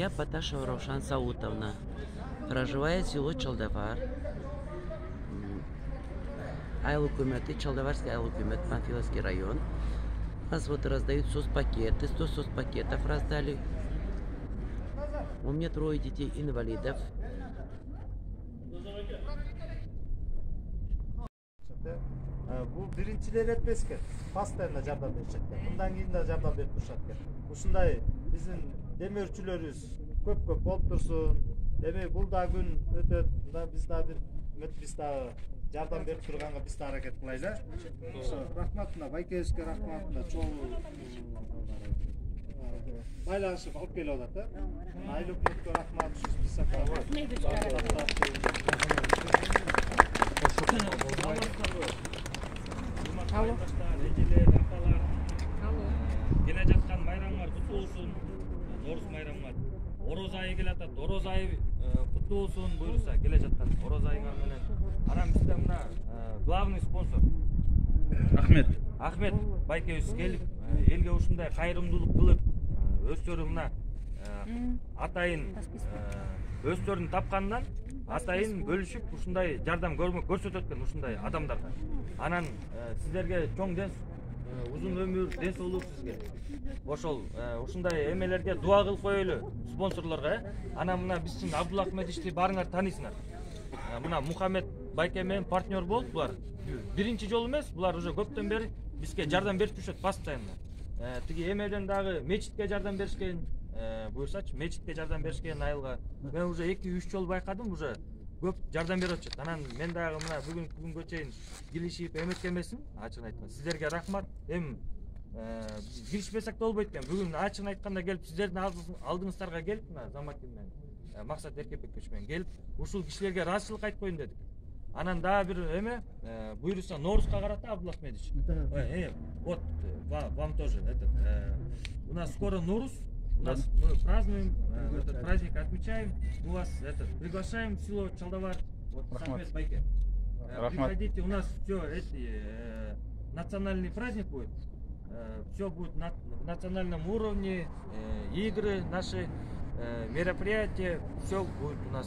Я Поташева Равшан Саутовна. Проживает село Чалдавар. М, Айл Куметы, Чалдаварский Айл Кумет, Панфиловский район. У нас вот раздают соцпакеты, 100 соцпакетов раздали. У меня трое детей инвалидов. Эле этпес экен постоянно жардам беришет экен мындан кийин да жардам берип турушат экен ушундай биздин демөөрчүлөрүбүз көп көп болуп турсун эми бул дагы күн өтөт мына биз дагы бир үмүт биз дагы жардам берип турганга биз да аракет кылайлы э ошо рахмат мына байкебизге рахмат мына чогуу байланышып алып келип атат э айыл өкмөткө рахмат апалар келе жаткан майрамыңар куттуу болсун нооруз майрамыңар ороз айы келатат ороз айы куттуу болсун буюрса келе жаткан ороз айыңар менен анан бизде мына э, главный спонсор рахмет ахмет байкебиз келип элге ушундай кайрымдуулук кылып өздөрү мына атайын өздөрүнүн тапканынан атайын бөлүшүп ушундай жардам көрсөтөт экен ушундай адамдарга анан сиздерге чоң ден э, узун өмүр ден соолук сизге ошол ушундай эмелерге дуба кылып коелу спонсорлорго э? Анан мына биз үчүн абдулла баарыңар тааныйсыңар Э, мына мухаммед байке менен партнер болуп булар биринчи жолу эмес булар уже көптөн бери бизге жардам берип жүрүшөт постоянно. Э, тиги эмеден дагы мечитке жардам беришкен э, буюрсачы мечитке жардам беришкен айылга. Мен уже эки үч жолу байкадым уже көп жардам берип атышат. Анан мен дагы мына бүгүнкү күнгө чейин киришип эметкен эмесмин ачыгын айтканда сиздерге рахмат. Эми э, киришпесек да болбойт экен. Бүгүн ачыгын айтканда келип сиздердин алдыңыз- алдыңыздарга келип мына замакин менен э, максат эркебекович менен келип ушул кишилерге ыраазычылык айтып коеюн дедик. Анан дагы бир эме э, буюрса ноорузга карата абдулла ахмедович вот ва- вам тоже этот у нас скоро Нурус у нас мы празднуем э, этот праздник отмечаем мы вас этот приглашаем в село Чалдавар вот Рахмат. Сахмет Байке Э, приходите у нас все эти э, национальный праздник будет все будет на в национальном уровне э, игры наши э, мероприятия все будет у нас